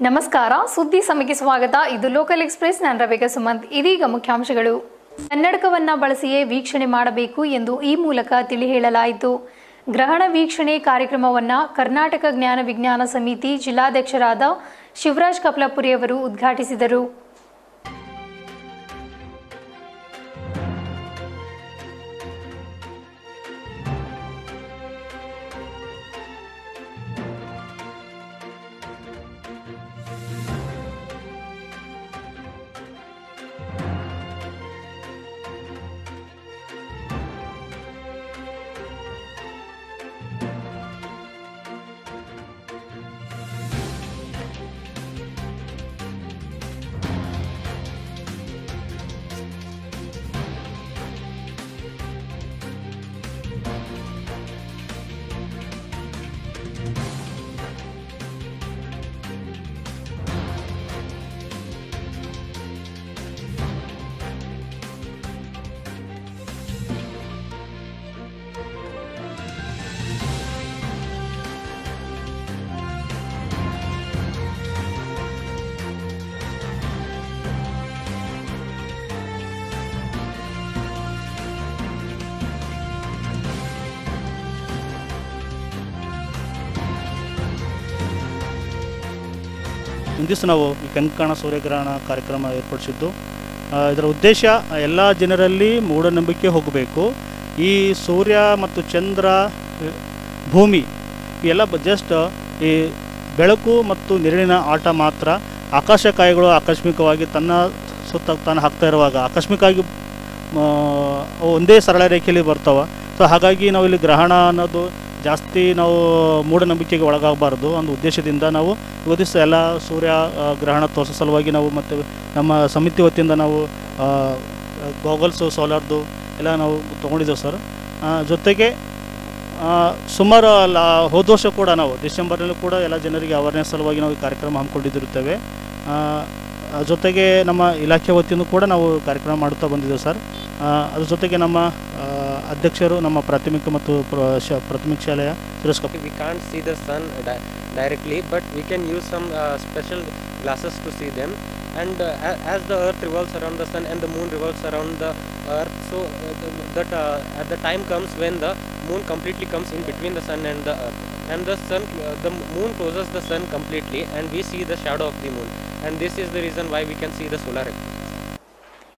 ನಮಸ್ಕಾರ. ಸುದ್ದಿ ಸಮಯಕ್ಕೆ ಸ್ವಾಗತ. ಇದು ಲೋಕಲ್ ಎಕ್ಸ್ಪ್ರೆಸ್. ನಾನು ರವಿಕಾ ಸುಮಂತ್. ಇದೀಗ ಮುಖ್ಯಾಂಶಗಳು. ಕನ್ನಡಕವನ್ನ ಬಳಸಿಯೇ ವೀಕ್ಷಣೆ ಮಾಡಬೇಕು ಎಂದು ಈ ಮೂಲಕ ತಿಳಿ ಹೇಳಲಾಯಿತು ಗ್ರಹಣ ವೀಕ್ಷಣೆ ಕಾರ್ಯಕ್ರಮವನ್ನ ಕರ್ನಾಟಕ ಜ್ಞಾನ ವಿಜ್ಞಾನ ಸಮಿತಿ ಜಿಲ್ಲಾಧ್ಯಕ್ಷರಾದ ಶಿವರಾಜ್ ಕಪ್ಲಾಪುರಿಯವರು ಉದ್ಘಾಟಿಸಿದರು. ಇಂದಿವಸ ನಾವು ಈ ಕಂಕಣ ಸೂರ್ಯಗ್ರಹಣ ಕಾರ್ಯಕ್ರಮ ಏರ್ಪಡಿಸಿದ್ದು. ಇದರ ಉದ್ದೇಶ ಎಲ್ಲ ಜನರಲ್ಲಿ ಮೂಢನಂಬಿಕೆ ಹೋಗಬೇಕು. ಈ ಸೂರ್ಯ ಮತ್ತು ಚಂದ್ರ ಭೂಮಿ ಇವೆಲ್ಲ ಜಸ್ಟ್ ಈ ಬೆಳಕು ಮತ್ತು ನೆರಳಿನ ಆಟ ಮಾತ್ರ. ಆಕಾಶಕಾಯಿಗಳು ಆಕಸ್ಮಿಕವಾಗಿ ತನ್ನ ಸುತ್ತ ತಾನು ಹಾಕ್ತಾ ಇರುವಾಗ ಆಕಸ್ಮಿಕವಾಗಿ ಒಂದೇ ಸರಳ ರೇಖೆಯಲ್ಲಿ ಬರ್ತಾವೆ. ಸೊ ಹಾಗಾಗಿ ನಾವು ಇಲ್ಲಿ ಗ್ರಹಣ ಅನ್ನೋದು ಜಾಸ್ತಿ ನಾವು ಮೂಢನಂಬಿಕೆಗೆ ಒಳಗಾಗಬಾರ್ದು ಒಂದು ಉದ್ದೇಶದಿಂದ ನಾವು ದಿವಸ ಎಲ್ಲ ಸೂರ್ಯ ಗ್ರಹಣ ತೋರಿಸೋ ಸಲುವಾಗಿ ನಾವು ಮತ್ತು ನಮ್ಮ ಸಮಿತಿ ವತಿಯಿಂದ ನಾವು ಗೋಗಲ್ಸು ಸೋಲಾರ್ದು ಎಲ್ಲ ನಾವು ತೊಗೊಂಡಿದ್ದೇವೆ ಸರ್. ಜೊತೆಗೆ ಸುಮಾರು ಲಾ ಹೋದ ವರ್ಷ ಕೂಡ ನಾವು ಡಿಸೆಂಬರ್ನಲ್ಲೂ ಕೂಡ ಎಲ್ಲ ಜನರಿಗೆ ಅವೇರ್ನೆಸ್ ಸಲುವಾಗಿ ನಾವು ಈ ಕಾರ್ಯಕ್ರಮ ಹಮ್ಮಿಕೊಂಡಿದ್ದಿರುತ್ತೇವೆ. ಜೊತೆಗೆ ನಮ್ಮ ಇಲಾಖೆ ವತಿಯಿಂದ ಕೂಡ ನಾವು ಕಾರ್ಯಕ್ರಮ ಮಾಡುತ್ತಾ ಬಂದಿದ್ದೇವೆ ಸರ್. ಅದ್ರ ಜೊತೆಗೆ ನಮ್ಮ ಅಧ್ಯಕ್ಷರು ನಮ್ಮ ಪ್ರಾಥಮಿಕ ಮತ್ತು ಪ್ರ- ಶ- ಪ್ರಾಥಮಿಕ ಶಾಲೆಯ Suresh cup we can't see the sun di- directly but we can use some uh, special glasses to see them and uh, a- as the earth revolves around the sun and the moon revolves around the earth so uh, th- that uh, at the time comes when the moon completely comes in between the sun and the earth and the sun uh, the moon closes the sun completely and we see the shadow of the moon and this is the reason why we can see the solar eclipse